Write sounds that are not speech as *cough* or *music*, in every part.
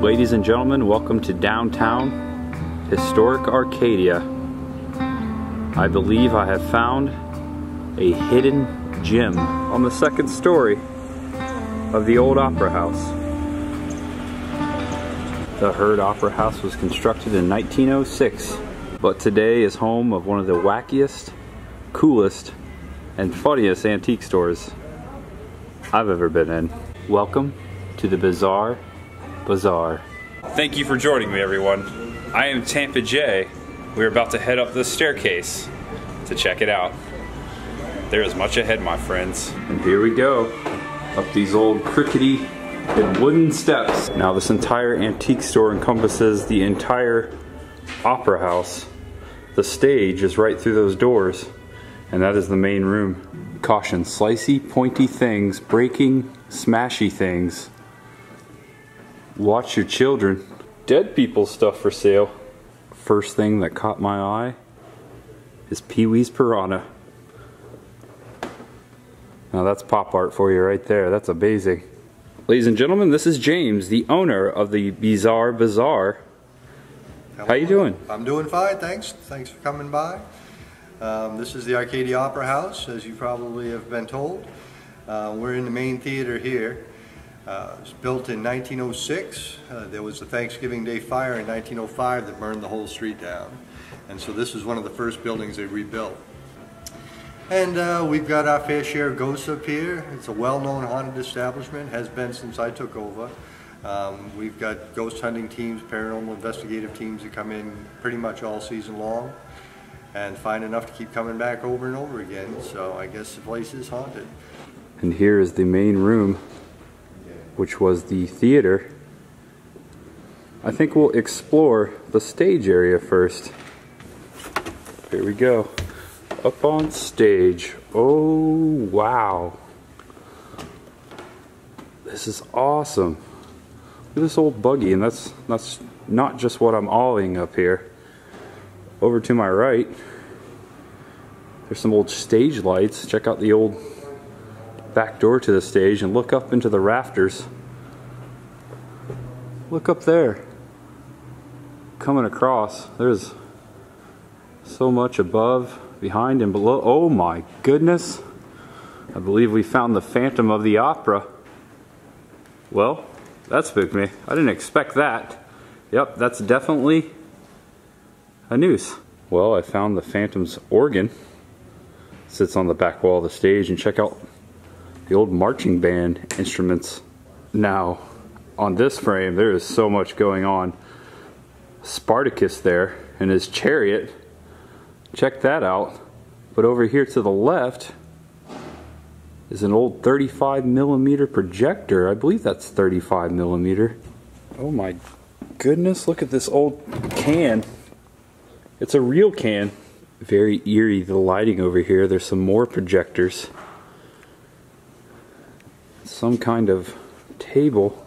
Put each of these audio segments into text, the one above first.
Ladies and gentlemen, welcome to downtown historic Arcadia. I believe I have found a hidden gem on the second story of the old Opera House. The Heard Opera House was constructed in 1906, but today is home of one of the wackiest, coolest, and funniest antique stores I've ever been in. Welcome to the Bizarre Bazaar. Thank you for joining me, everyone. I am Tampa Jay. We're about to head up the staircase to check it out. There is much ahead, my friends. And here we go, up these old crickety and wooden steps. Now, this entire antique store encompasses the entire opera house. The stage is right through those doors, and that is the main room. Caution, slicey, pointy things, breaking, smashy things. Watch your children. Dead people stuff for sale. First thing that caught my eye is Pee Wee's Piranha. Now that's pop art for you right there. That's amazing. Ladies and gentlemen, this is James, the owner of the Bizarre Bazaar. How you doing? I'm doing fine, thanks. Thanks for coming by. Um, this is the Arcadia Opera House, as you probably have been told. Uh, we're in the main theater here. Uh, it was built in 1906. Uh, there was a Thanksgiving Day fire in 1905 that burned the whole street down. And so this is one of the first buildings they rebuilt. And uh, we've got our fair share of ghosts up here. It's a well-known haunted establishment, has been since I took over. Um, we've got ghost hunting teams, paranormal investigative teams that come in pretty much all season long and find enough to keep coming back over and over again. So I guess the place is haunted. And here is the main room, which was the theater. I think we'll explore the stage area first. Here we go. Up on stage. Oh, wow. This is awesome. Look at this old buggy, and that's that's not just what I'm awing up here. Over to my right, there's some old stage lights. Check out the old back door to the stage and look up into the rafters. Look up there. Coming across, there's so much above, behind, and below. Oh my goodness. I believe we found the Phantom of the Opera. Well, that spooked me. I didn't expect that. Yep, that's definitely a noose. Well, I found the Phantom's organ. sits on the back wall of the stage and check out the old marching band instruments. Now, on this frame, there is so much going on. Spartacus there in his chariot. Check that out. But over here to the left, is an old 35 millimeter projector. I believe that's 35 millimeter. Oh my goodness, look at this old can. It's a real can. Very eerie, the lighting over here. There's some more projectors. Some kind of table.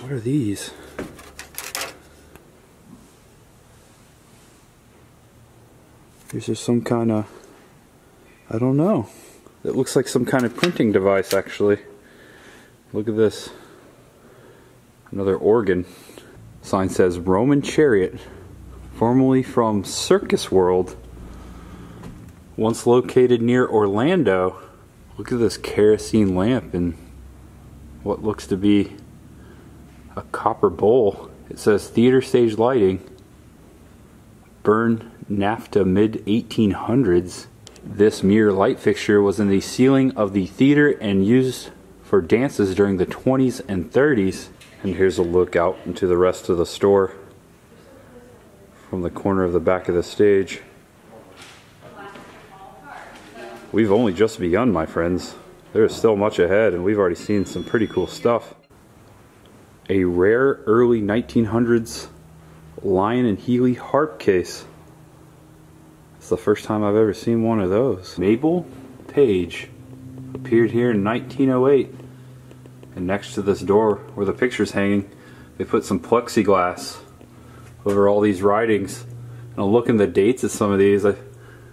What are these? These are some kind of I don't know. It looks like some kind of printing device actually. Look at this. Another organ. Sign says Roman Chariot, formerly from Circus World, once located near Orlando. Look at this kerosene lamp and what looks to be a copper bowl. It says theater stage lighting, burn naphtha mid 1800s. This mirror light fixture was in the ceiling of the theater and used for dances during the 20s and 30s. And here's a look out into the rest of the store from the corner of the back of the stage. We've only just begun, my friends. There is still much ahead, and we've already seen some pretty cool stuff. A rare early 1900s Lyon and Healy harp case. It's the first time I've ever seen one of those. Mabel Page appeared here in 1908. And next to this door where the picture's hanging, they put some plexiglass over all these writings. And I'll look in the dates of some of these. I,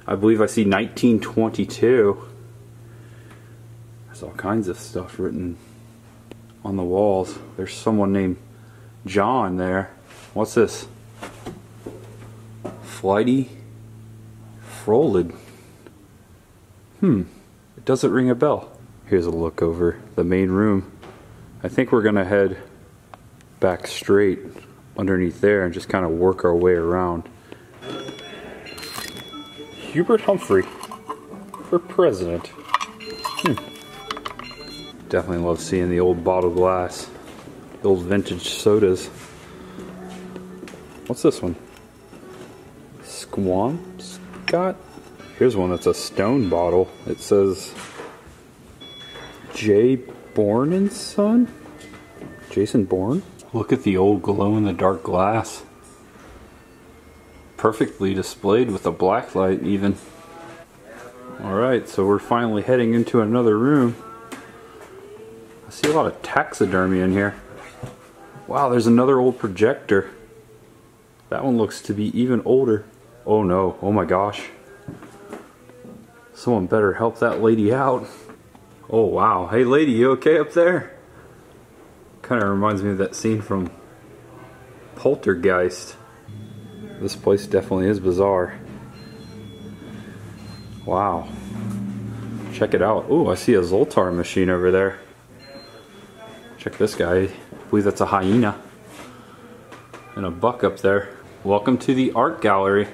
I believe I see 1922. There's all kinds of stuff written on the walls. There's someone named John there. What's this? Flighty Frolid. Hmm, it doesn't ring a bell. Here's a look over the main room. I think we're gonna head back straight underneath there and just kind of work our way around. Hubert Humphrey for president. Hmm. Definitely love seeing the old bottle glass, the old vintage sodas. What's this one? Squamscott? Here's one that's a stone bottle. It says J. Bourne and Son? Jason Bourne? Look at the old glow in the dark glass. Perfectly displayed with a black light even. Alright, so we're finally heading into another room. I see a lot of taxidermy in here. Wow, there's another old projector. That one looks to be even older. Oh no, oh my gosh. Someone better help that lady out. Oh wow, hey lady, you okay up there? Kind of reminds me of that scene from Poltergeist. This place definitely is bizarre. Wow. Check it out. Oh, I see a Zoltar machine over there. Check this guy. I believe that's a hyena. And a buck up there. Welcome to the art gallery.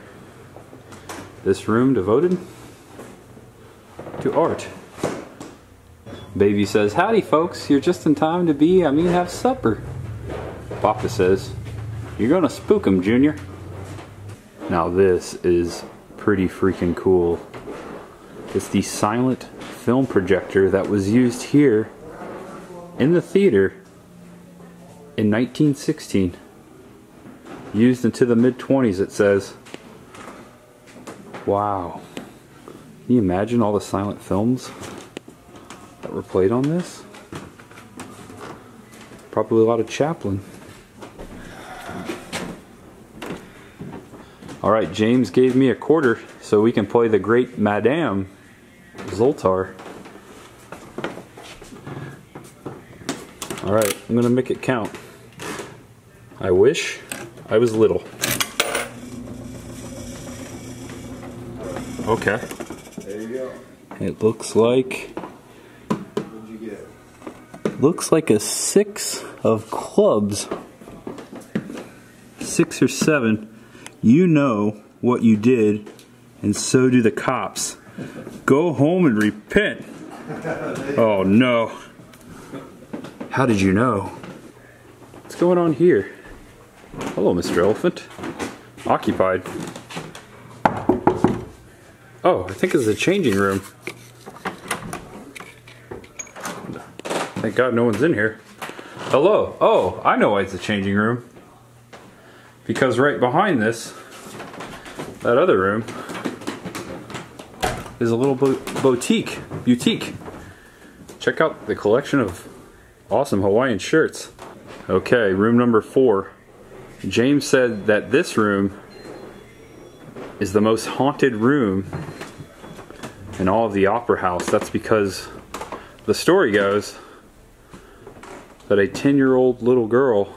This room devoted to art. Baby says, Howdy, folks. You're just in time to be, I mean, have supper. Papa says, You're gonna spook him, Junior. Now, this is pretty freaking cool. It's the silent film projector that was used here in the theater in 1916. Used into the mid 20s, it says. Wow. Can you imagine all the silent films that were played on this? Probably a lot of Chaplin. All right, James gave me a quarter so we can play the great Madame Zoltar. All right, I'm gonna make it count. I wish I was little. Okay. There you go. It looks like What'd you get? looks like a six of clubs. Six or seven. You know what you did, and so do the cops. Go home and repent. *laughs* Oh no. How did you know? What's going on here? Hello, Mr. Elephant. Occupied. Oh, I think it's a changing room. Thank God no one's in here. Hello. Oh, I know why it's a changing room. Because right behind this, that other room, is a little bo- boutique. Boutique. Check out the collection of awesome Hawaiian shirts. Okay, room number four. James said that this room is the most haunted room in all of the Opera House. That's because the story goes that a 10 year old little girl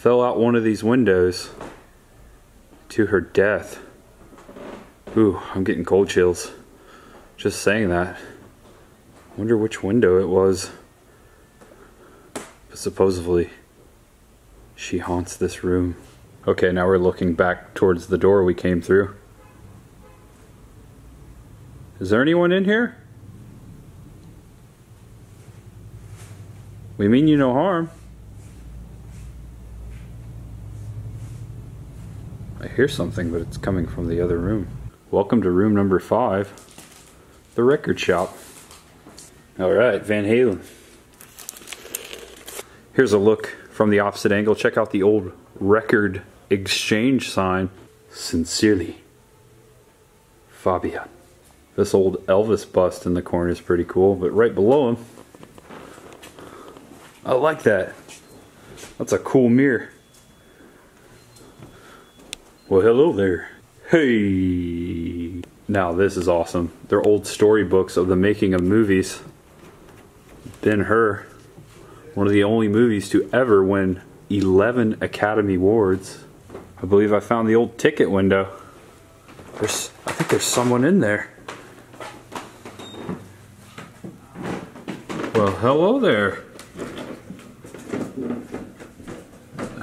fell out one of these windows to her death. Ooh, I'm getting cold chills. Just saying that. Wonder which window it was. But supposedly, she haunts this room. Okay, now we're looking back towards the door we came through. Is there anyone in here? We mean you no harm. Hear something, but it's coming from the other room. Welcome to room number five, the record shop. All right, Van Halen. Here's a look from the opposite angle. Check out the old record exchange sign. Sincerely, Fabian. This old Elvis bust in the corner is pretty cool, but right below him, I like that. That's a cool mirror. Well, hello there. Hey! Now, this is awesome. They're old storybooks of the making of movies. Ben Hur One of the only movies to ever win 11 Academy Awards. I believe I found the old ticket window. There's, I think there's someone in there. Well, hello there.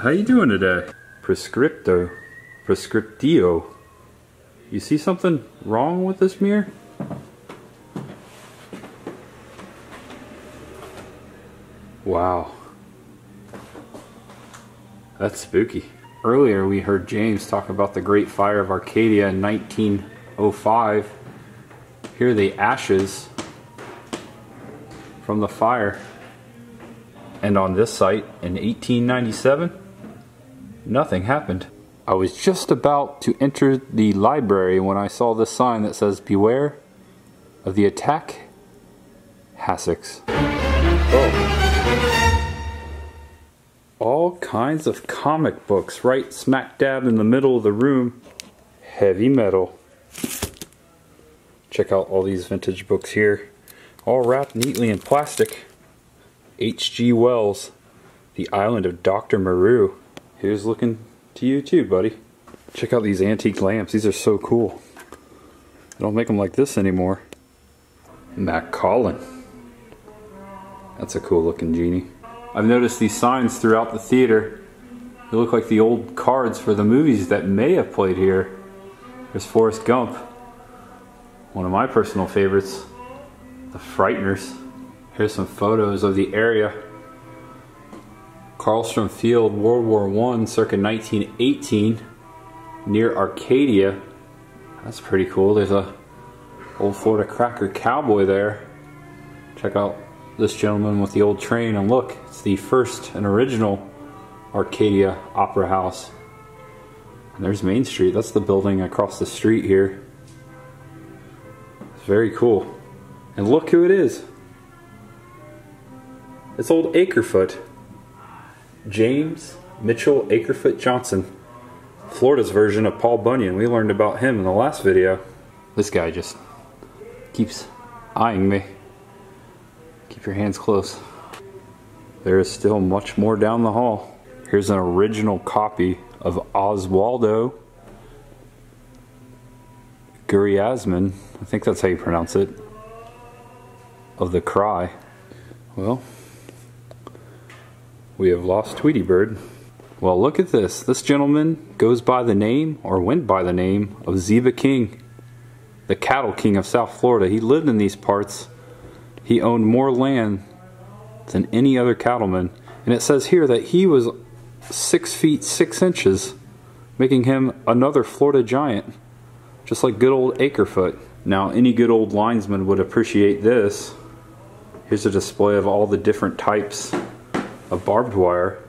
How you doing today? Prescripto. Prescriptio. You see something wrong with this mirror? Wow. That's spooky. Earlier we heard James talk about the Great Fire of Arcadia in 1905. Here are the ashes from the fire. And on this site in 1897, nothing happened. I was just about to enter the library when I saw this sign that says Beware of the Attack Hassocks. Oh. All kinds of comic books right smack dab in the middle of the room. Heavy metal. Check out all these vintage books here. All wrapped neatly in plastic. H.G. Wells, The Island of Dr. Moreau. Here's looking to you too, buddy. Check out these antique lamps. These are so cool. They don't make them like this anymore. Mac Collin. That's a cool looking genie. I've noticed these signs throughout the theater. They look like the old cards for the movies that may have played here. There's Forrest Gump. One of my personal favorites. The Frighteners. Here's some photos of the area. Carlstrom Field, World War I, circa 1918, near Arcadia. That's pretty cool. There's a old Florida Cracker Cowboy there. Check out this gentleman with the old train and look, it's the first and original Arcadia Opera House. And there's Main Street. That's the building across the street here. It's very cool. And look who it is. It's old Acrefoot. James Mitchell Acrefoot Johnson. Florida's version of Paul Bunyan. We learned about him in the last video. This guy just keeps eyeing me. Keep your hands close. There is still much more down the hall. Here's an original copy of Oswaldo Guriasman. I think that's how you pronounce it. Of the Cry. Well, we have lost Tweety Bird. Well, look at this. This gentleman goes by the name, or went by the name, of Ziba King, the cattle king of South Florida. He lived in these parts. He owned more land than any other cattleman. And it says here that he was six feet six inches, making him another Florida giant, just like good old Acrefoot. Now, any good old linesman would appreciate this. Here's a display of all the different types of barbed wire.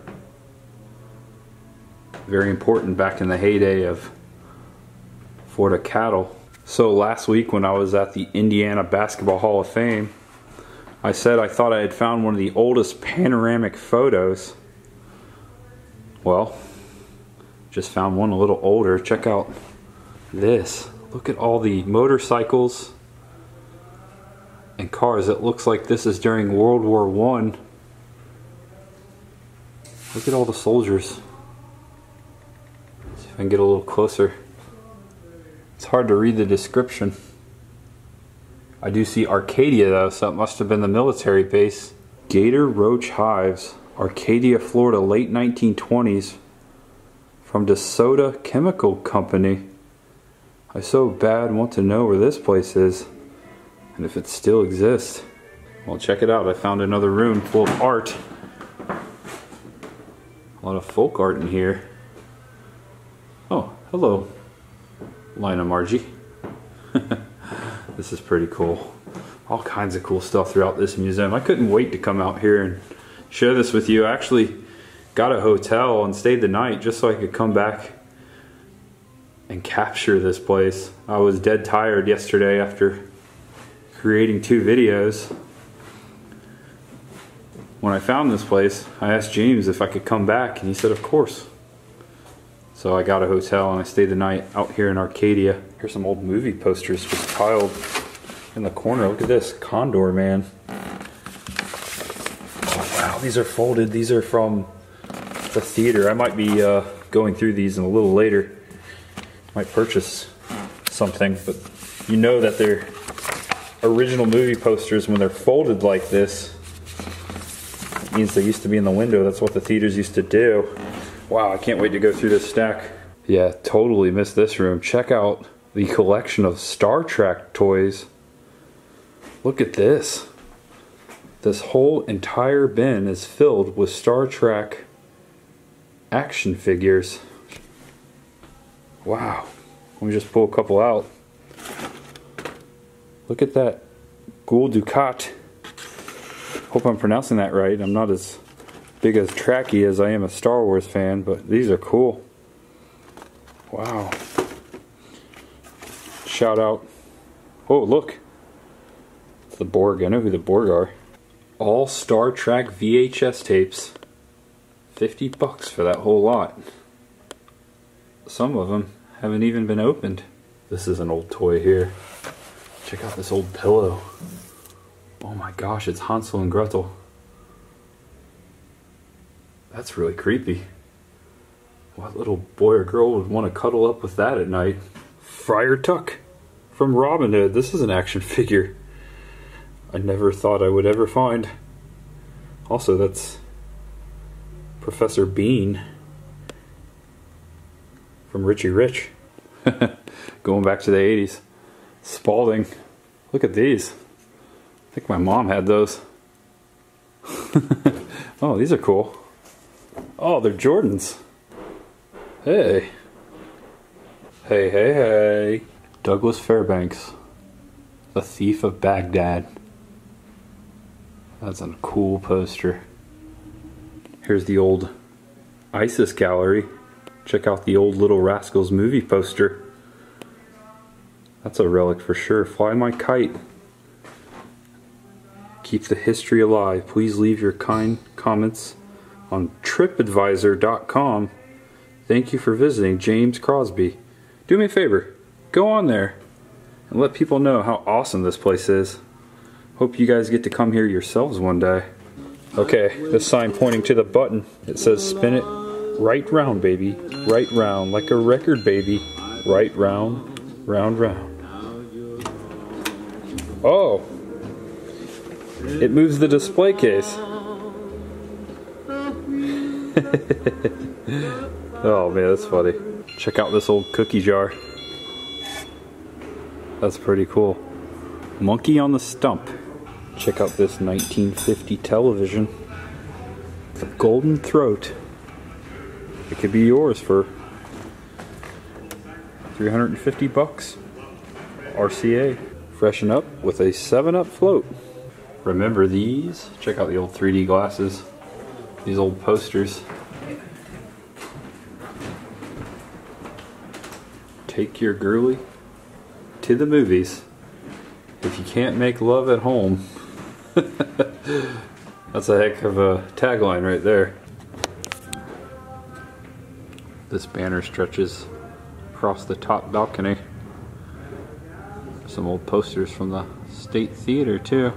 Very important back in the heyday of Florida cattle. So last week when I was at the Indiana Basketball Hall of Fame, I said I thought I had found one of the oldest panoramic photos. Well, just found one a little older. Check out this. Look at all the motorcycles and cars. It looks like this is during World War One. Look at all the soldiers. See if I can get a little closer. It's hard to read the description. I do see Arcadia though, so it must have been the military base. Gator Roach Hives, Arcadia, Florida, late 1920s, from DeSoto Chemical Company. I so bad want to know where this place is, and if it still exists. Well, check it out. I found another room full of art. Lot of folk art in here. Oh, hello, Lina Margie. *laughs* This is pretty cool. All kinds of cool stuff throughout this museum. I couldn't wait to come out here and share this with you. I actually got a hotel and stayed the night just so I could come back and capture this place. I was dead tired yesterday after creating two videos. When I found this place, I asked James if I could come back and he said of course. So I got a hotel and I stayed the night out here in Arcadia. Here's some old movie posters just piled in the corner. Look at this, Condorman. Oh wow. These are folded. These are from the theater. I might be uh, going through these in a little later. Might purchase something, but you know that they're original movie posters when they're folded like this. They used to be in the window. That's what the theaters used to do. Wow, I can't wait to go through this stack. Yeah, totally missed this room. Check out the collection of Star Trek toys. Look at this. This whole entire bin is filled with Star Trek action figures. Wow. Let me just pull a couple out. Look at that Gul Dukat. Hope I'm pronouncing that right. I'm not as big as Trekkie as I am a Star Wars fan, but these are cool. Wow. Shout out. Oh, look. It's the Borg. I know who the Borg are. All Star Trek VHS tapes. 50 bucks for that whole lot. Some of them haven't even been opened. This is an old toy here. Check out this old pillow. Oh my gosh, it's Hansel and Gretel. That's really creepy. What little boy or girl would want to cuddle up with that at night? Friar Tuck from Robin Hood. This is an action *laughs* figure I never thought I would ever find. Also, that's Professor Bean from Richie Rich. *laughs* *laughs* Going back to the 80s. Spalding. Look at these. Think my mom had those. *laughs* oh, these are cool. Oh, they're Jordans. Hey. Hey, hey, hey. Douglas Fairbanks. The Thief of Baghdad. That's a cool poster. Here's the old ISIS gallery. Check out the old Little Rascals movie poster. That's a relic for sure. Fly my kite. Keep the history alive. Please leave your kind comments on tripadvisor.com. Thank you for visiting James Crosby. Do me a favor, go on there and let people know how awesome this place is. Hope you guys get to come here yourselves one day. Okay, the sign pointing to the button. It says spin it right round, baby. Right round, like a record, baby. Right round, round, round. Oh! It moves the display case. *laughs* oh man, that's funny. Check out this old cookie jar. That's pretty cool. Monkey on the stump. Check out this 1950 television. The golden throat. It could be yours for 350 bucks. RCA. Freshen up with a 7-Up float. Remember these? Check out the old 3D glasses. These old posters. Take your girly to the movies. If you can't make love at home, *laughs* that's a heck of a tagline right there. This banner stretches across the top balcony. Some old posters from the State Theater too.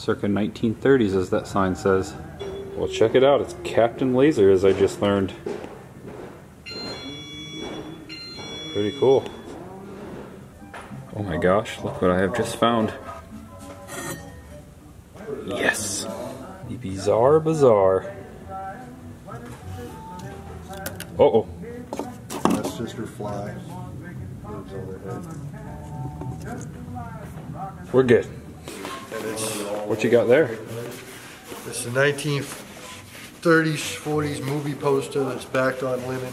Circa 1930s as that sign says. Well check it out, it's Captain Laser as I just learned. Pretty cool. Oh my gosh, look what I have just found. Yes! The Bizarre Bazaar. Uh oh. That's just her fly. We're good. And it's, What you got there? it's a 1930s, 40s movie poster that's backed on linen.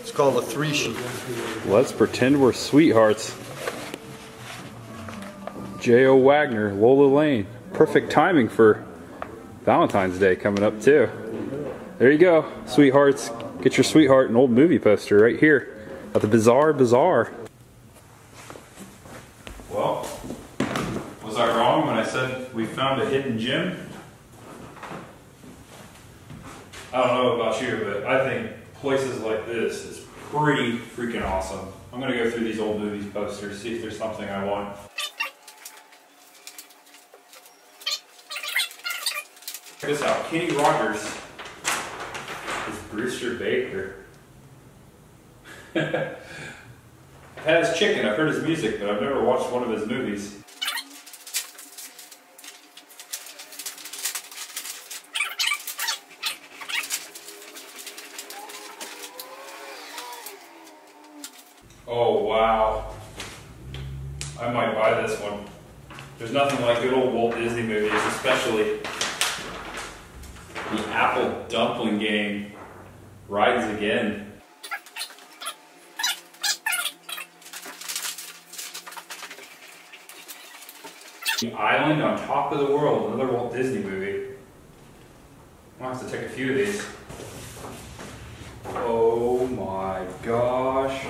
It's called a three sheet. Let's pretend we're sweethearts. J.O. Wagner, Lola Lane. Perfect timing for Valentine's Day coming up, too. There you go, sweethearts. Get your sweetheart an old movie poster right here at the Bizarre Bazaar. we found a hidden gem. I don't know about you, but I think places like this is pretty freaking awesome. I'm gonna go through these old movies posters, see if there's something I want. Check this out, Kenny Rogers is Brewster Baker. *laughs* I've had his chicken, I've heard his music, but I've never watched one of his movies. There's nothing like good old Walt Disney movies, especially the Apple Dumpling Gang rides again. The Island on Top of the World, another Walt Disney movie. I'll have to take a few of these. Oh my gosh.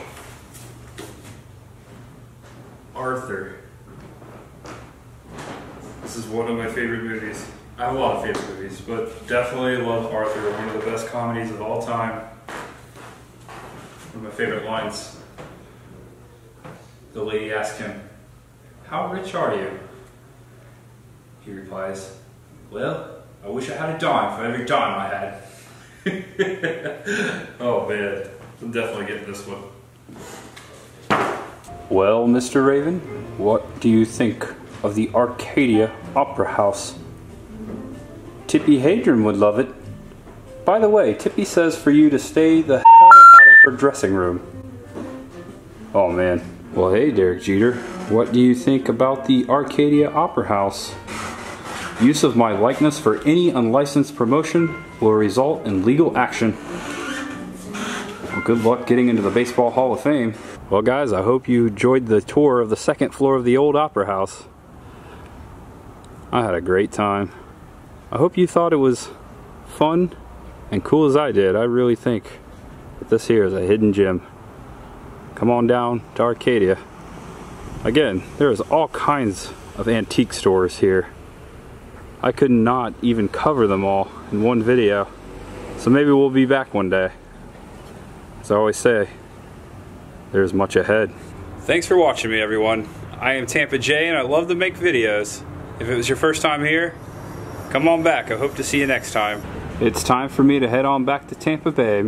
Arthur. One of my favorite movies. I have a lot of favorite movies, but definitely love Arthur, one of the best comedies of all time. One of my favorite lines. The lady asks him, How rich are you? He replies, Well, I wish I had a dime for every dime I had. *laughs* oh man, I'm definitely getting this one. Well, Mr. Raven, what do you think of the Arcadia Opera House? Tippi Hedren would love it. By the way, Tippi says for you to stay the hell out of her dressing room. Oh man. Well, hey, Derek Jeter, what do you think about the Arcadia Opera House? Use of my likeness for any unlicensed promotion will result in legal action. Well, good luck getting into the Baseball Hall of Fame. Well, guys, I hope you enjoyed the tour of the second floor of the old Opera House. I had a great time. I hope you thought it was fun and cool as I did. I really think that this here is a hidden gem. Come on down to Arcadia. Again, there's all kinds of antique stores here. I could not even cover them all in one video. So maybe we'll be back one day. As I always say, there's much ahead. Thanks for watching me, everyone. I am Tampa Jay, and I love to make videos. If it was your first time here, come on back. I hope to see you next time. It's time for me to head on back to Tampa Bay.